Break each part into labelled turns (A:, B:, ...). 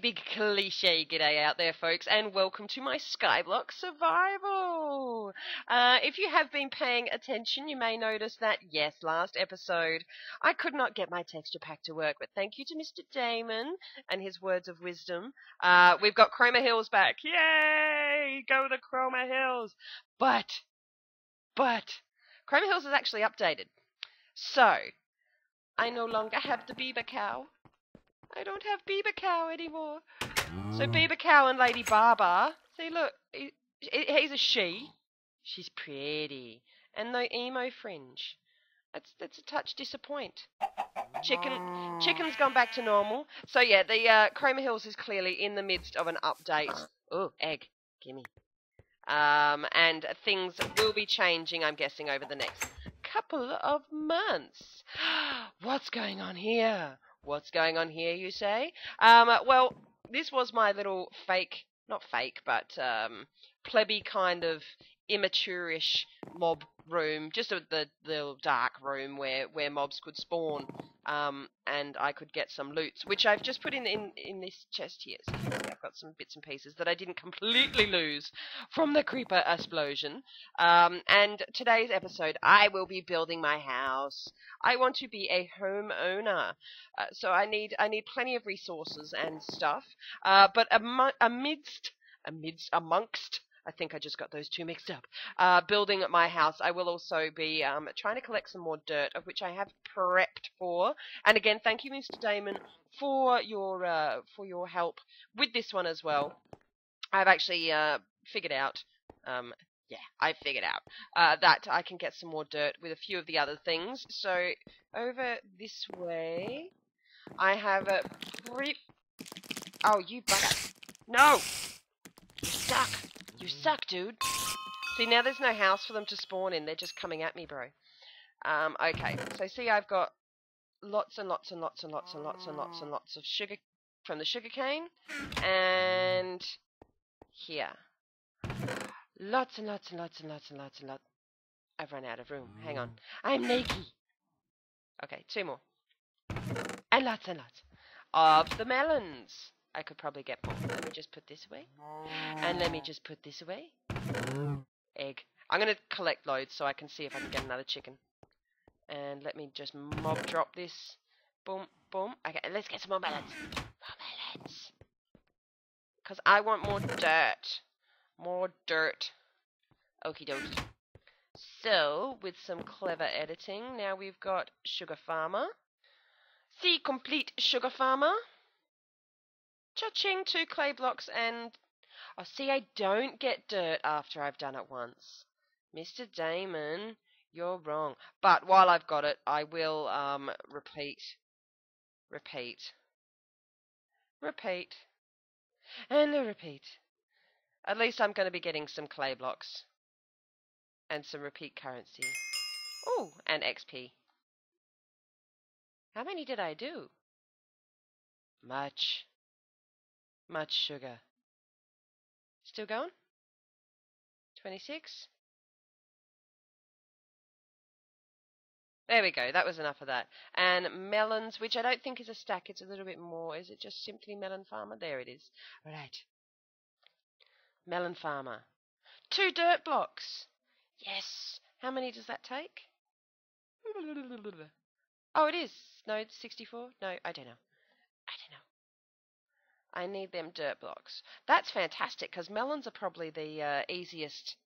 A: Big cliche g'day out there, folks, and welcome to my Skyblock Survival. Uh, if you have been paying attention, you may notice that, yes, last episode I could not get my texture pack to work, but thank you to Mr. Damon and his words of wisdom. Uh, we've got Chroma Hills back. Yay! Go the Chroma Hills! But, but, Chroma Hills is actually updated. So, I no longer have the Bieber Cow. I don't have Bieber Cow anymore. So Bieber Cow and Lady Baba. See, look, he, he's a she. She's pretty, and no emo fringe. That's that's a touch disappoint. Chicken, chicken's gone back to normal. So yeah, the uh, Chroma Hills is clearly in the midst of an update. Oh, egg, gimme. Um, and things will be changing, I'm guessing, over the next couple of months. What's going on here? What's going on here, you say? Um, well, this was my little fake, not fake, but um, plebby kind of immature-ish mob room, just a, the the dark room where where mobs could spawn, um, and I could get some loots, which I've just put in in in this chest here. So I've got some bits and pieces that I didn't completely lose from the creeper explosion. Um, and today's episode, I will be building my house. I want to be a homeowner, uh, so I need I need plenty of resources and stuff. Uh, but am- amidst amidst amongst I think I just got those two mixed up. Uh, building at my house, I will also be um, trying to collect some more dirt, of which I have prepped for. And again, thank you, Mr. Damon, for your uh, for your help with this one as well. I've actually uh, figured out. Um, yeah, I figured out uh, that I can get some more dirt with a few of the other things. So over this way, I have a. Oh, you bugger! No, you suck. You suck, dude. See, now there's no house for them to spawn in. They're just coming at me, bro. Um, okay, so see, I've got lots and lots and lots and lots and lots and lots and lots of sugar from the sugar cane. And here. Lots and lots and lots and lots and lots and lots. I've run out of room. Hang on. I'm naked. Okay, two more. And lots and lots of the melons. I could probably get more. Let me just put this away. And let me just put this away. Egg. I'm going to collect loads so I can see if I can get another chicken. And let me just mob drop this. Boom, boom. Okay, let's get some more melons. More melons. Because I want more dirt. More dirt. Okie dokie. So, with some clever editing, now we've got Sugar Farmer. See complete Sugar Farmer. Cha-ching, two clay blocks and... Oh, see, I don't get dirt after I've done it once. Mr. Damon, you're wrong. But while I've got it, I will um, repeat, repeat, repeat, and repeat. At least I'm going to be getting some clay blocks and some repeat currency. Oh, and XP. How many did I do? Much. Much sugar. Still going? 26? There we go. That was enough of that. And melons, which I don't think is a stack. It's a little bit more. Is it just simply melon farmer? There it is. Right. Melon farmer. Two dirt blocks. Yes. How many does that take? Oh, it is. No, it's 64. No, I don't know. I don't know. I need them dirt blocks. That's fantastic because melons are probably the uh, easiest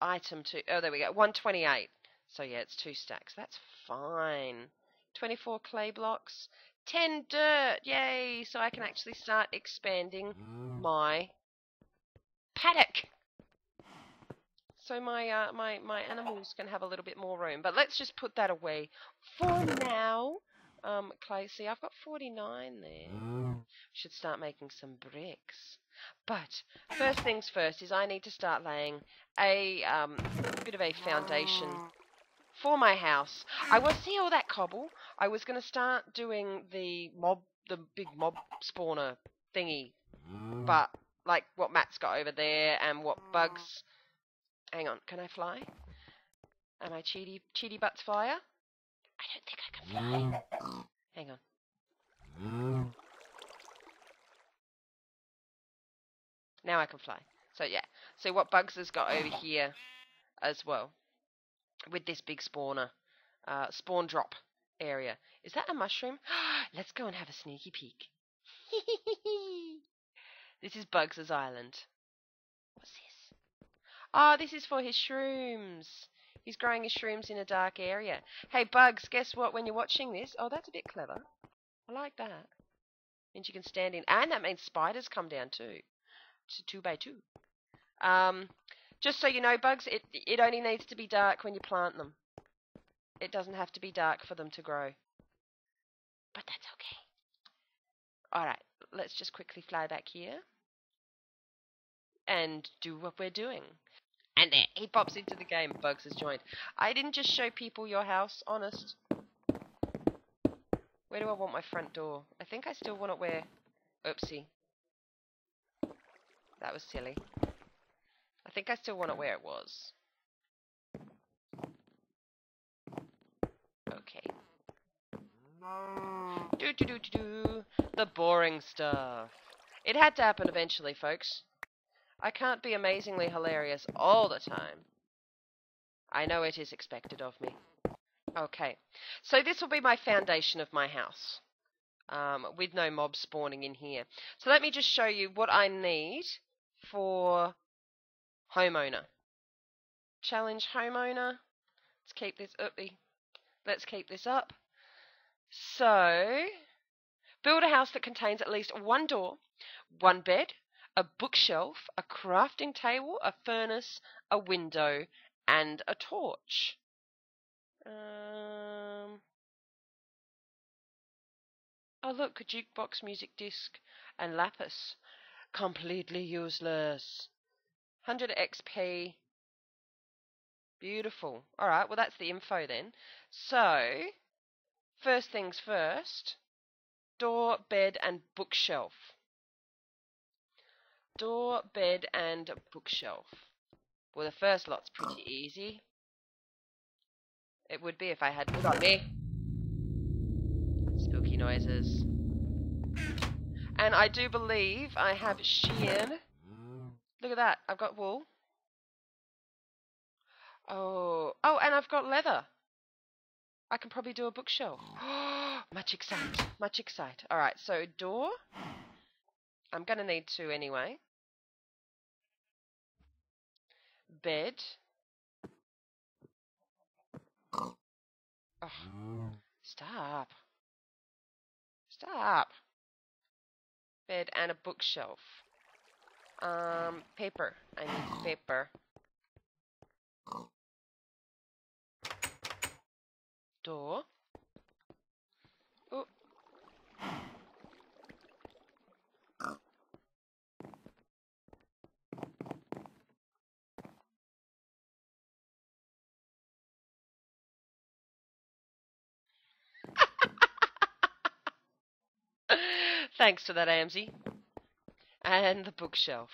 A: item to. Oh, there we go. 128. So yeah, it's two stacks. That's fine. 24 clay blocks. 10 dirt. Yay! So I can actually start expanding my paddock. So my uh, my my animals can have a little bit more room. But let's just put that away for now. Um, clay, see, I've got 49 there. Should start making some bricks. But first things first is I need to start laying a um, bit of a foundation for my house. I was see all that cobble. I was going to start doing the mob, the big mob spawner thingy, but like what Matt's got over there and what bugs. Hang on, can I fly? Am I cheaty cheaty butts flyer? I don't think I can fly. Mm. Hang on. Mm. Now I can fly. So yeah. So what Bugs has got over here as well with this big spawner, uh, spawn drop area. Is that a mushroom? Let's go and have a sneaky peek. this is Bugs's island. What's this? Ah, oh, this is for his shrooms. He's growing his shrooms in a dark area. Hey, Bugs, guess what? When you're watching this, oh, that's a bit clever. I like that. Means you can stand in, and that means spiders come down too. It's a two by two. Um, just so you know, Bugs, it it only needs to be dark when you plant them. It doesn't have to be dark for them to grow. But that's okay. Alright, let's just quickly fly back here. And do what we're doing. And there, he pops into the game. Bugs has joined. I didn't just show people your house, honest. Where do I want my front door? I think I still want it where... Oopsie. That was silly. I think I still want it where it was. Okay. Do do do do do. The boring stuff. It had to happen eventually, folks. I can't be amazingly hilarious all the time. I know it is expected of me. Okay, so this will be my foundation of my house. Um, with no mobs spawning in here. So let me just show you what I need for homeowner. Challenge homeowner. Let's keep this up. Let's keep this up. So, build a house that contains at least one door, one bed, a bookshelf, a crafting table, a furnace, a window, and a torch. Um, oh look, a jukebox music disc and lapis. Completely useless. 100 XP. Beautiful. Alright, well that's the info then. So, first things first. Door, bed and bookshelf. Door, bed and bookshelf. Well, the first lot's pretty easy. It would be if I had on me. Spooky noises. And I do believe I have sheared Look at that. I've got wool. Oh, oh, and I've got leather. I can probably do a bookshelf. much excite, much excite. All right, so door. I'm going to need two anyway. Bed. Oh, stop. Stop. Bed and a bookshelf. Um, paper. I need paper. Door. Oh. Thanks to that, AMZ and the bookshelf.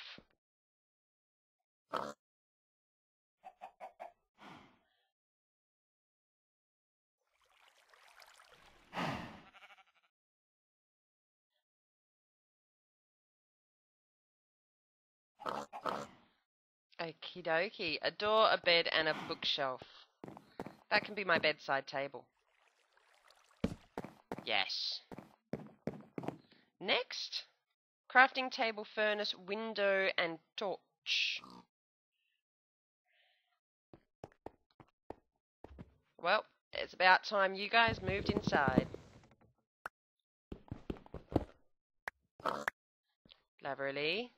A: Okie dokie. A door, a bed, and a bookshelf. That can be my bedside table. Yes. Next, Crafting table, furnace, window, and torch. Well, it's about time you guys moved inside. Lovely.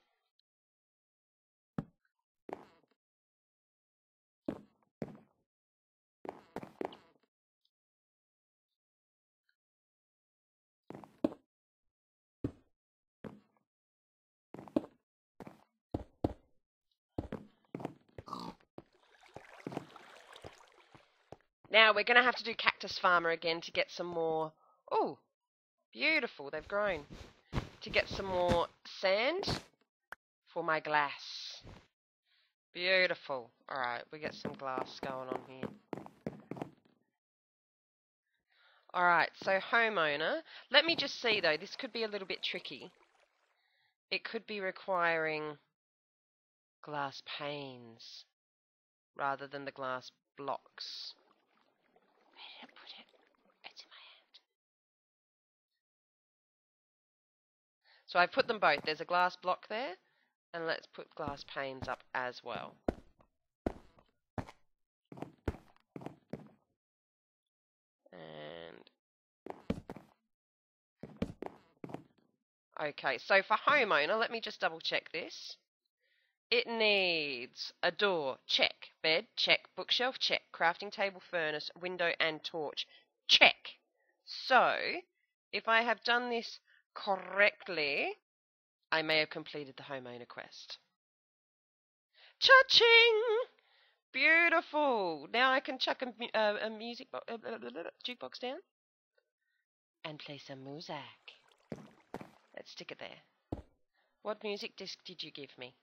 A: Now we're going to have to do Cactus Farmer again to get some more... Oh, beautiful, they've grown. To get some more sand for my glass. Beautiful. Alright, we get some glass going on here. Alright, so homeowner. Let me just see though, this could be a little bit tricky. It could be requiring glass panes rather than the glass blocks. Where did I put it? It's in my hand. So I've put them both. There's a glass block there, and let's put glass panes up as well. And okay, so for homeowner, let me just double check this. It needs a door, check. Bed, check. Bookshelf, check. Crafting table, furnace, window, and torch, check. So, if I have done this correctly, I may have completed the homeowner quest. Cha-ching! Beautiful. Now I can chuck a, uh, a music uh, jukebox down and play some music. Let's stick it there. What music disc did you give me?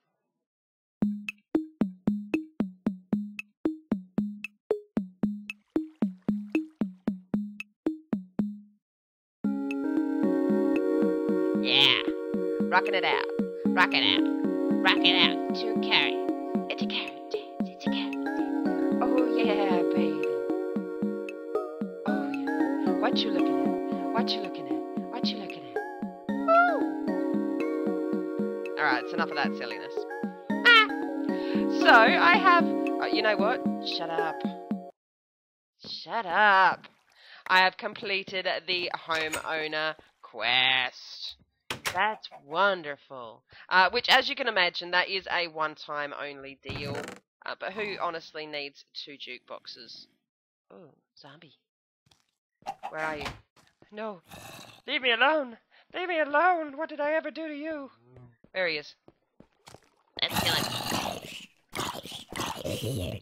A: Rocking it out, rocking out, rocking out. To carry, it's a carrot dance, it's a carrot dance. Oh yeah, baby. Oh yeah. What you looking at? What you looking at? What you looking at? Woo! All right, it's enough of that silliness. Ah. So I have. Uh, you know what? Shut up. Shut up. I have completed the homeowner quest. That's wonderful. Uh, which, as you can imagine, that is a one-time only deal. Uh, but who honestly needs two jukeboxes? Oh, zombie. Where are you? No. Leave me alone. Leave me alone. What did I ever do to you? There he is. Let's kill him.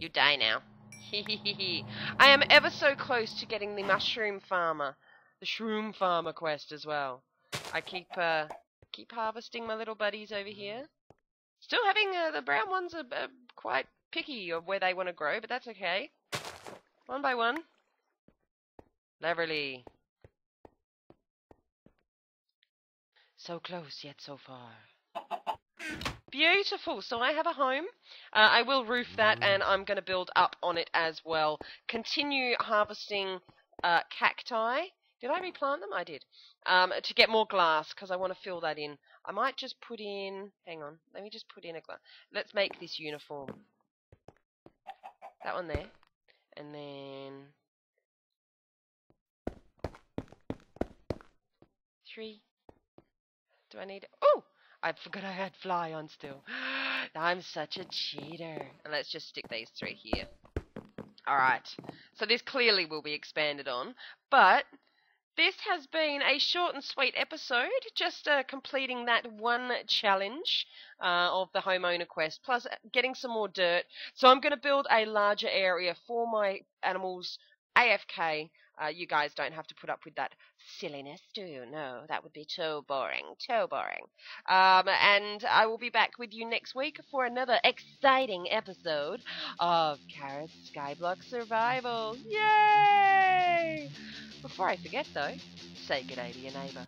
A: You die now. I am ever so close to getting the mushroom farmer, the shroom farmer quest as well. I keep uh, keep harvesting my little buddies over here. Still having uh, the brown ones are uh, quite picky of where they want to grow, but that's okay. One by one. Leverly. So close yet so far. Beautiful. So I have a home. Uh, I will roof that, and I'm going to build up on it as well. Continue harvesting uh, cacti. Did I replant them? I did. Um, to get more glass, because I want to fill that in. I might just put in... Hang on. Let me just put in a glass. Let's make this uniform. That one there. And then... Three. Do I need... Oh! I forgot I had fly on still. I'm such a cheater. And let's just stick these three here. Alright. So this clearly will be expanded on. But this has been a short and sweet episode, just uh, completing that one challenge uh, of the homeowner quest, plus getting some more dirt. So I'm going to build a larger area for my animals AFK. Uh, you guys don't have to put up with that silliness, do you? No, that would be too boring, too boring. Um, and I will be back with you next week for another exciting episode of Carrot Skyblock Survival. Yay! Before I forget, though, say good day to your neighbour.